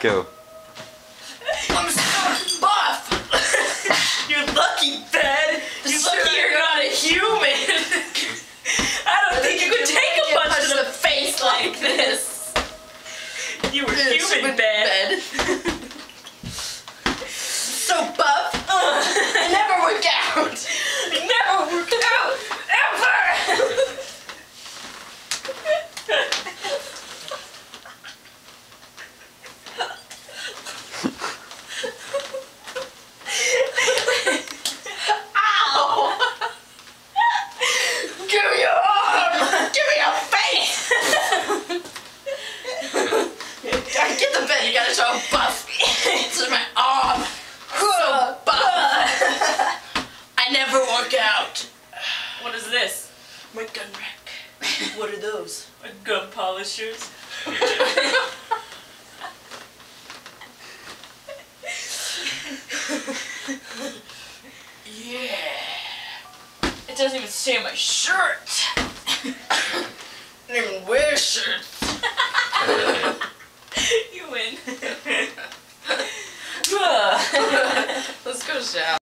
Go. I'm so buff. You're lucky, Ben. You're Sure. lucky you're not a human. I don't think you could take a punch to the face like this. You were human, with Ben. Look out! What is this? My gun rack. what are those? My gun polishers. yeah. It doesn't even stay on my shirt. I don't even wear shirts. you win. Let's go shower.